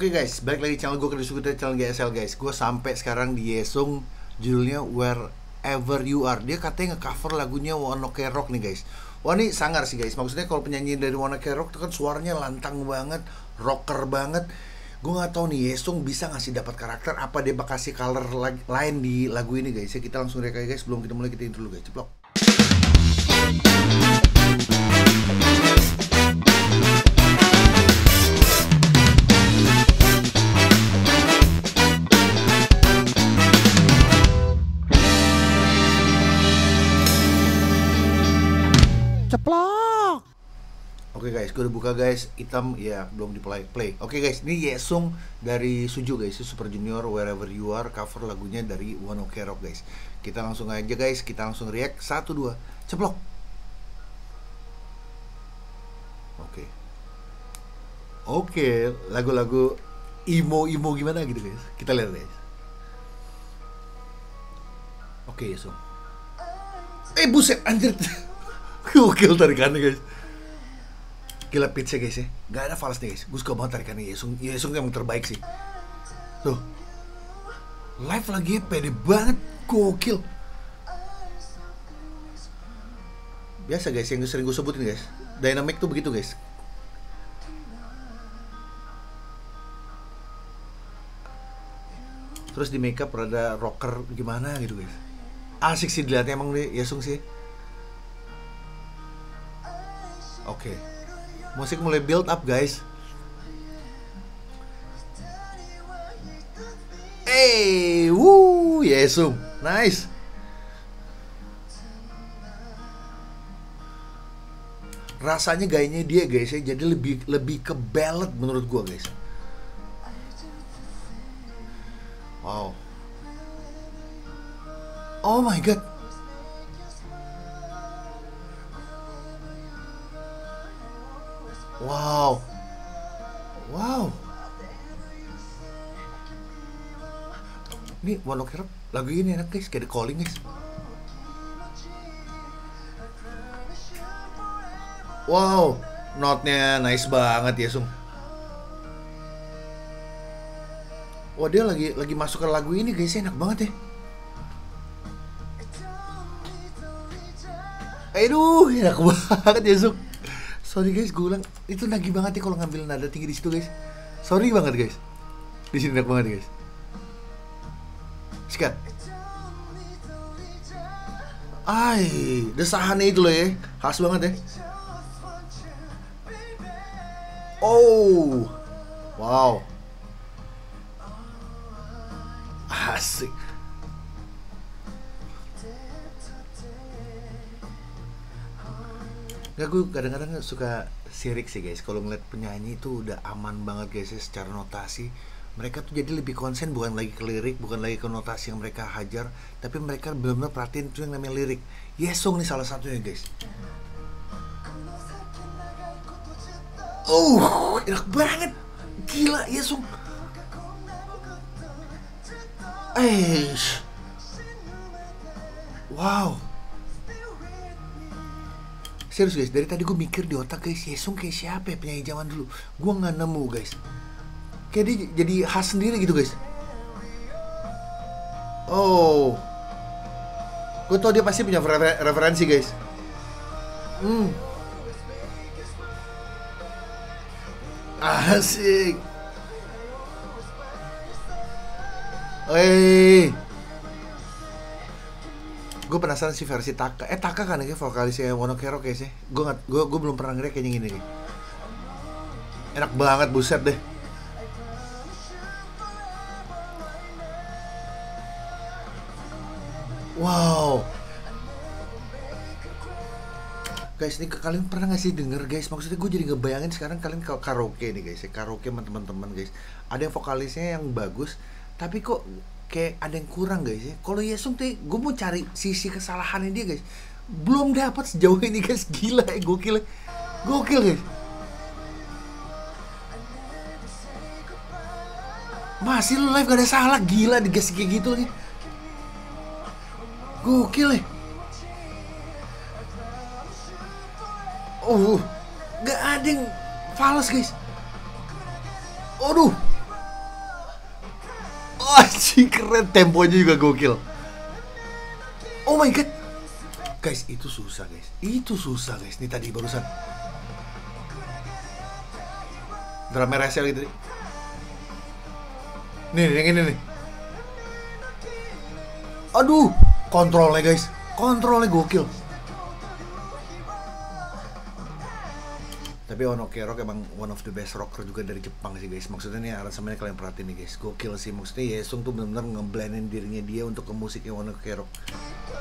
Oke guys, balik lagi channel gue ke Disukuta channel GSL guys. Gue sampai sekarang di Yesung Judulnya Wherever You Are. Dia katanya nge-cover lagunya Ok Rock nih guys. Wah ini sangar sih guys. Maksudnya kalau penyanyi dari Ok Rock itu kan suaranya lantang banget Rocker banget. Gue gak tahu nih Yesung bisa ngasih dapat karakter? Apa dia bakal kasih color lain di lagu ini guys? Ya Kita langsung reka guys Sebelum kita mulai kita intro dulu guys. Ceplok Ceplok. Oke guys, gue udah buka guys, hitam ya belum di play. play. Oke guys, ini Yesung dari Suju guys, Super Junior Wherever You Are cover lagunya dari One Ok Rock guys. Kita langsung aja guys, kita langsung react satu dua, ceplok. Oke. Oke, lagu-lagu emo-emo gimana gitu guys. Kita lihat guys. Oke, Yesung. Eh buset anjir. Gokil tarikannya guys. Gila pitch guys ya. Gak ada falas nih guys. Gue suka banget tarikannya Yesung. Yesung yang terbaik sih. Tuh. Live lagi pede banget. Gokil. Biasa guys yang sering gue sebutin guys. Dynamic tuh begitu guys. Terus di makeup rada rocker gimana gitu guys. Asik sih dilihatnya emang nih Yesung sih. Oke. Musik mulai build up, guys. Hey, woo, Yesung. Nice. Rasanya gayanya dia, guys, ya jadi lebih lebih ke ballad menurut gua, guys. Wow. Oh my god. Ok Rock lagu ini enak guys, kayak The Calling guys. Wow, notnya nice banget ya Sung. Wah dia lagi lagi masuk ke lagu ini guys, enak banget ya. Aduh, enak banget ya Sung. Sorry guys, gue ulang itu nagih banget ya kalau ngambil nada tinggi di situ guys. Sorry banget guys. Di sini enak banget guys. Sikat. Ay, desahannya itu loh ya, khas banget ya. Oh, wow, asik. Nggak gue kadang-kadang suka sirik sih guys Kalau ngeliat penyanyi itu udah aman banget guys ya secara notasi Mereka tuh jadi lebih konsen bukan lagi ke lirik Bukan lagi ke notasi yang mereka hajar Tapi mereka benar-benar perhatiin tuh yang namanya lirik. Yesung nih salah satunya guys. Oh enak banget. Gila Yesung. Eh Wow. Serius guys, dari tadi gue mikir di otak guys, Yesung kayak siapa ya penyanyi zaman dulu? Gue nggak nemu guys. Kayak dia jadi khas sendiri gitu guys. Oh, gue tau dia pasti punya refer- referensi guys. Hmm, asik. Wey. gue penasaran sih versi Taka eh Taka kan ya vokalisnya Wono Kero kayak sih gue gue gue belum pernah ngeliat kayaknya gini nih enak banget buset deh guys ini kalian pernah gak sih denger guys? Maksudnya gue jadi ngebayangin sekarang kalian ke karaoke nih guys ya. Karaoke sama teman-teman guys. Ada yang vokalisnya yang bagus tapi kok kayak ada yang kurang guys ya. Kalau Yesung tuh gue mau cari sisi kesalahannya dia guys. Belum dapat sejauh ini guys. Gila ya gokil ya. gokil guys. Masih live gak ada salah. Gila digas kayak gitu nih. Gokil ya oh gak ada yang fals guys. Aduh, anjing keren. Temponya juga gokil. Oh my god. Guys itu susah guys. Itu susah guys. Ini tadi barusan. Drama resel gitu nih nih yang ini nih. Aduh kontrolnya guys. Kontrolnya gokil tapi Ono Rock emang one of the best rocker juga dari Jepang sih guys. Maksudnya nih aransemennya kalian perhatiin nih guys. Gokil sih. Maksudnya Yesung tuh benar-benar ngeblendin dirinya dia untuk ke musiknya Ono Rock.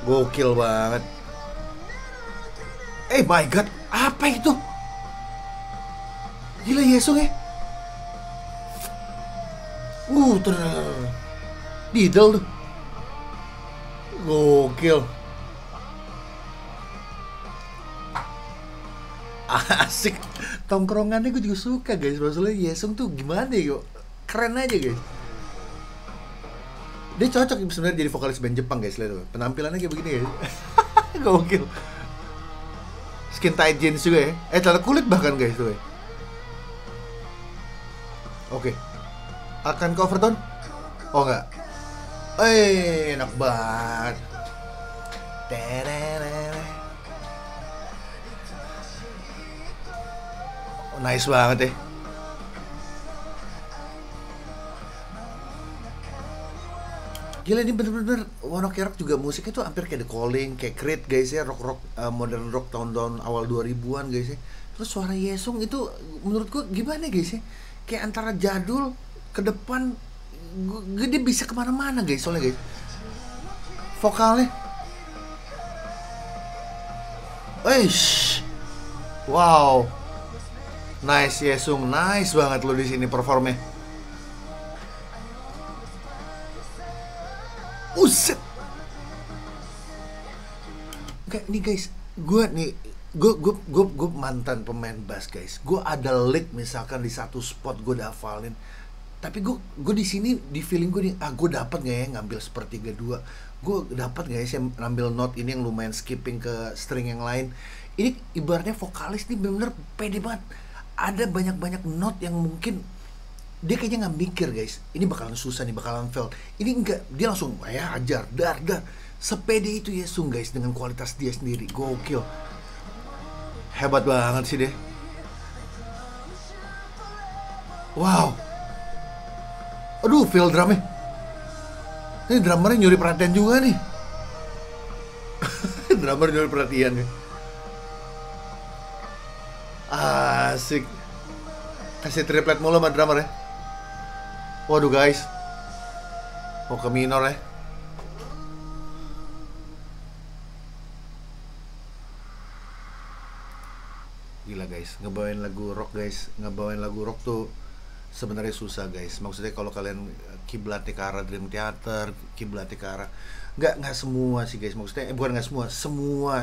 Gokil banget. Eh my god. Apa itu? Gila Yesung ya? Uh ter Diddle tuh. Gokil asik. Tongkrongannya gue juga suka guys. Maksudnya Yesung tuh gimana ya keren aja guys. Dia cocok sebenarnya jadi vokalis band Jepang guys. Lihat penampilannya kayak begini guys. Gokil. Skin tight jeans juga ya. Eh celana kulit bahkan guys tuh ya. oke. Akan cover tone oh enggak. Eh enak banget. Tererere. Nice banget ya Gila ini bener-bener One Ok Rock juga musiknya tuh hampir kayak The Calling, kayak Creed guys ya, rock-rock uh, modern rock tahun-tahun awal 2000-an guys ya. Terus suara Yesung itu menurut gua gimana guys ya? Kayak antara jadul ke depan dia bisa ke mana-mana guys soalnya guys. Vokalnya Eish. Wow. Nice Yesung, nice banget lo di sini performnya. Uset. Enggak nih guys, gue nih gue gue gue gue mantan pemain bass guys. Gue ada lick misalkan di satu spot gue udah. Tapi gue gue di sini di feeling gue nih ah gue dapat nggak ya ngambil sepertiga dua. Gue dapat nggak ya sih ngambil note ini yang lumayan skipping ke string yang lain. Ini ibaratnya vokalis nih bener-bener pede banget. Ada banyak-banyak note yang mungkin dia kayaknya nggak mikir guys. Ini bakalan susah nih bakalan fail ini enggak dia langsung ya ajar dar dar. Sepede itu ya sung guys dengan kualitas dia sendiri. Gokil. Hebat banget sih deh wow. Aduh feel drumnya. Ini drummernya nyuri perhatian juga nih. Drummer nyuri perhatian nih asik. Kasih triplet mulu sama drummer ya. Waduh guys. Mau ke minor ya. Gila guys. Ngebawain lagu rock guys. Ngebawain lagu rock tuh sebenarnya susah guys. Maksudnya kalau kalian kiblatnya ke arah Dream Theater Kiblatnya ke arah nggak nggak semua sih guys. Maksudnya eh, bukan nggak semua. Semua.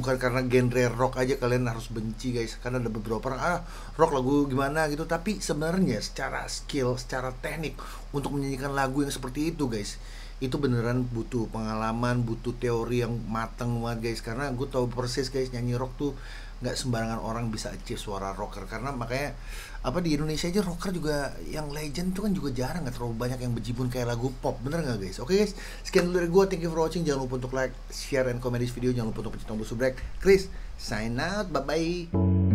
Bukan karena genre rock aja kalian harus benci guys. Karena ada beberapa orang ah rock lagu gimana? Gitu. Tapi sebenarnya secara skill secara teknik untuk menyanyikan lagu yang seperti itu guys itu beneran butuh pengalaman butuh teori yang mateng banget guys. Karena gue tahu persis guys nyanyi rock tuh nggak sembarangan orang bisa achieve suara rocker. Karena makanya apa di Indonesia aja rocker juga yang legend itu kan juga jarang nggak terlalu banyak yang bejibun kayak lagu pop bener nggak guys? Oke guys sekian dulu dari gue thank you for watching. Jangan lupa untuk like share and comment this video. Jangan lupa untuk pencet tombol subscribe Chris sign out. Bye bye